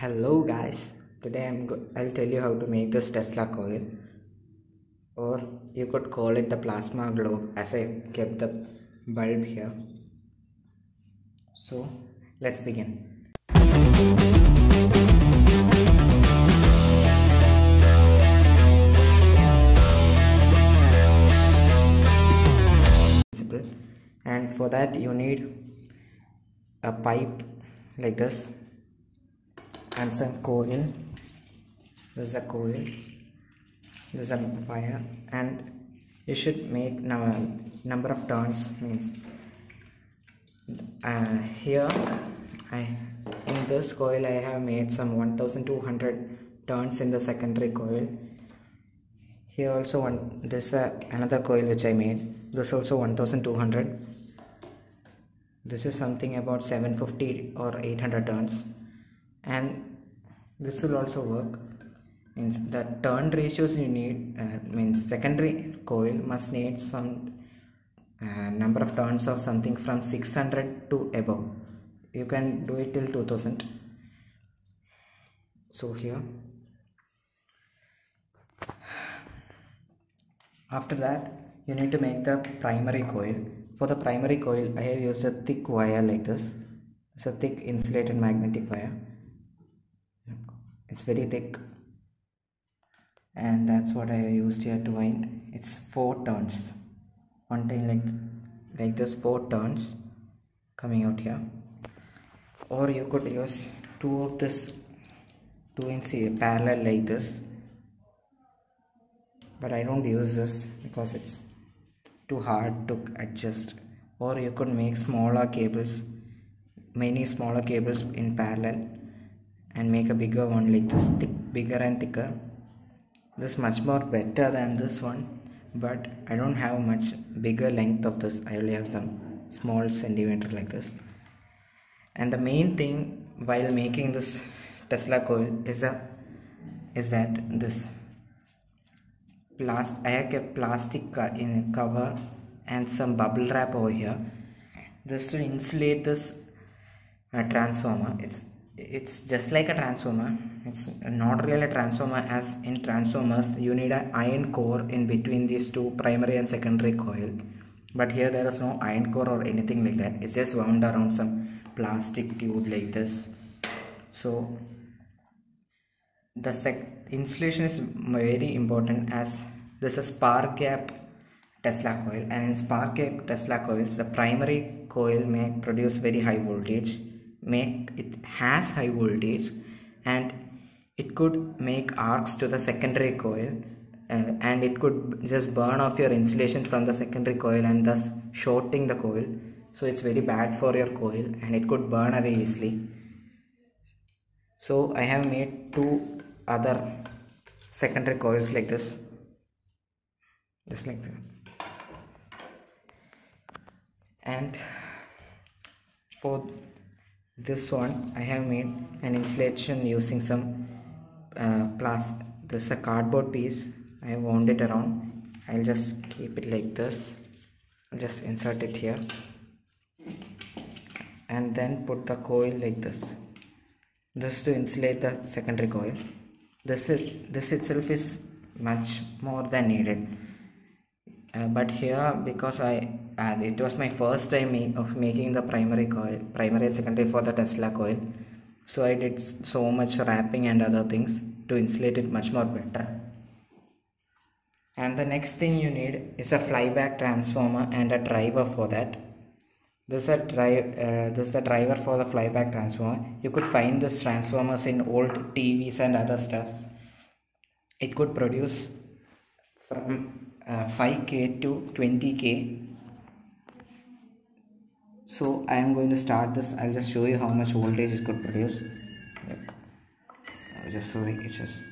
Hello guys, today I'm go- I'll tell you how to make this Tesla coil or you could call it the plasma globe as I kept the bulb here. So let's begin. And for that you need a pipe like this and some coil this is a coil this is a wire and you should make num- number of turns means uh, here I in this coil I have made some 1200 turns in the secondary coil. Here also one this is uh, another coil which I made this also 1200 this is something about 750 or 800 turns and this will also work. Means the turn ratios you need uh, means secondary coil must need some uh, number of turns of something from 600 to above. You can do it till 2000 so here. After that you need to make the primary coil. For the primary coil i have used a thick wire like this. It's a thick insulated magnetic wire it's very thick. And that's what I used here to wind. It's four turns. One time like like this four turns coming out here. Or you could use two of this two in parallel like this. But I don't use this because it's too hard to adjust. Or you could make smaller cables many smaller cables in parallel and make a bigger one like this thick, bigger and thicker. This much more better than this one but I don't have much bigger length of this. I only have some small centimeter like this. And the main thing while making this Tesla coil is a is that this plast I have kept plastic in cover and some bubble wrap over here. This to insulate this uh, transformer it's it's just like a transformer. It's not really a transformer as in transformers. You need an iron core in between these two primary and secondary coil. But here there is no iron core or anything like that. It's just wound around some plastic tube like this. So the insulation is very important as this is spark gap tesla coil. And in spark gap tesla coils the primary coil may produce very high voltage make it has high voltage and it could make arcs to the secondary coil uh, and it could just burn off your insulation from the secondary coil and thus shorting the coil. So it's very bad for your coil and it could burn away easily. So I have made two other secondary coils like this. Just like that. And for this one I have made an insulation using some uh, this is a cardboard piece. I have wound it around. I'll just keep it like this. Just insert it here. And then put the coil like this. This to insulate the secondary coil. This is this itself is much more than needed uh, but here because I uh, it was my first time make, of making the primary coil primary and secondary for the Tesla coil. So I did so much wrapping and other things to insulate it much more better. And the next thing you need is a flyback transformer and a driver for that. This is a drive uh, this is the driver for the flyback transformer. You could find this transformers in old tvs and other stuffs. It could produce from uh, 5k to 20k so i am going to start this. I'll just show you how much voltage it could produce. Look. Just you it's just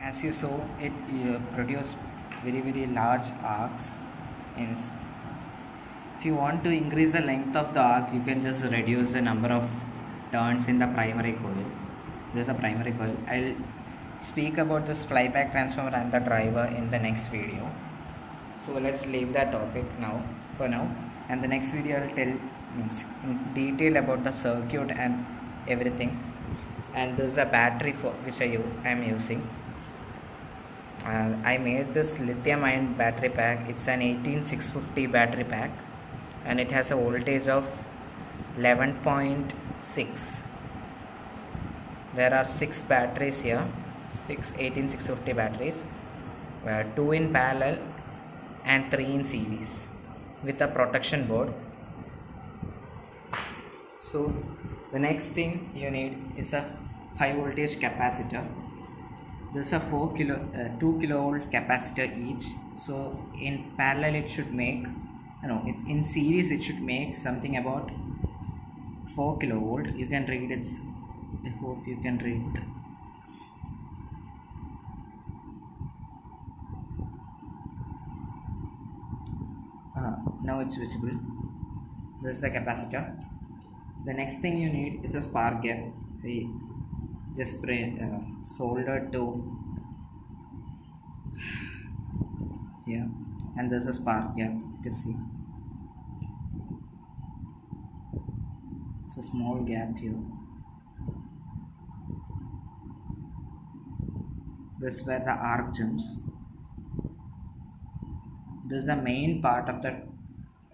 as you saw it uh, produced very very large arcs. If you want to increase the length of the arc you can just reduce the number of turns in the primary coil this is a primary coil i'll speak about this flyback transformer and the driver in the next video. So let's leave that topic now for now. And the next video I'll tell means in detail about the circuit and everything. And this is a battery for which I am using. Uh, I made this lithium ion battery pack. It's an 18650 battery pack. And it has a voltage of 11.6 there are six batteries here. Six 18650 batteries. Uh, two in parallel and three in series with a protection board. So the next thing you need is a high voltage capacitor. This is a 4 kilo uh, 2 kilovolt capacitor each. So in parallel it should make no it's in series it should make something about 4 kilovolt you can read it i hope you can read. Uh, now it's visible. This is a capacitor. The next thing you need is a spark gap just spray uh, solder to here and there's a spark gap you can see. It's a small gap here this is where the arc jumps. This is the main part of the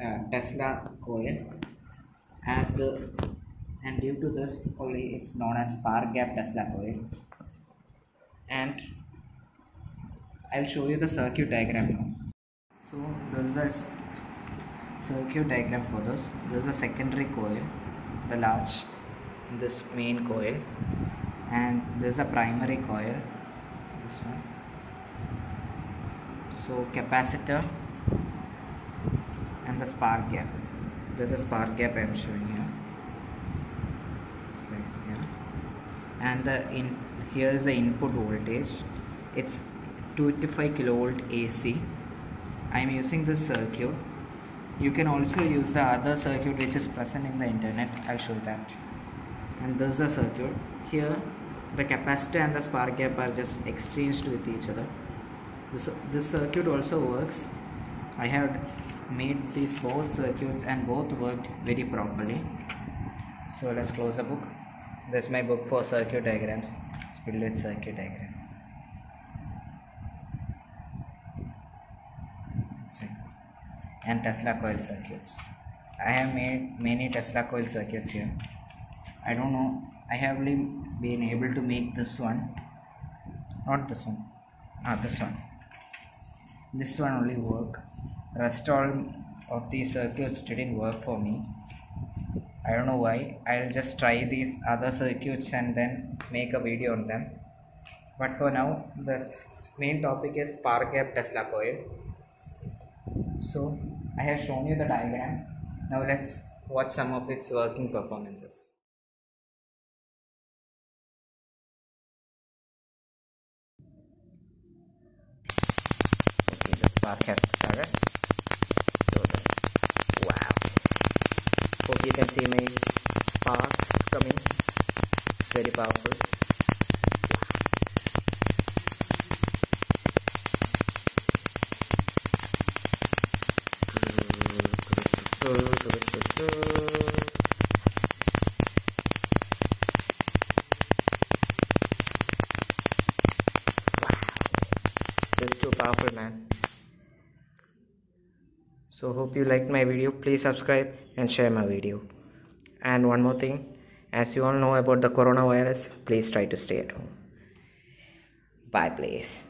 uh, Tesla coil. As the and due to this only it's known as spark gap Tesla coil. And I'll show you the circuit diagram now. So this circuit diagram for this. This is a secondary coil the large this main coil. And this is a primary coil this one. So capacitor and the spark gap. There's a spark gap I'm showing here. And the in here is the input voltage. It's 285 kilovolt AC I'm using this circuit. You can also use the other circuit which is present in the internet. I'll show that. And this is the circuit here the capacitor and the spark gap are just exchanged with each other. This, this circuit also works. I have made these both circuits and both worked very properly. So let's close the book. This is my book for circuit diagrams. It's filled with circuit diagram. See and tesla coil circuits. I have made many tesla coil circuits here. I don't know. I have been able to make this one. Not this one. Ah this one. This one only work. Rest all of these circuits didn't work for me. I don't know why. I'll just try these other circuits and then make a video on them. But for now the main topic is spark gap Tesla coil. So I have shown you the diagram. Now let's watch some of its working performances spark started so wow. Hope you can see my sparks coming. It's very powerful. This too powerful man so hope you liked my video. Please subscribe and share my video. And one more thing. As you all know about the coronavirus please try to stay at home. Bye please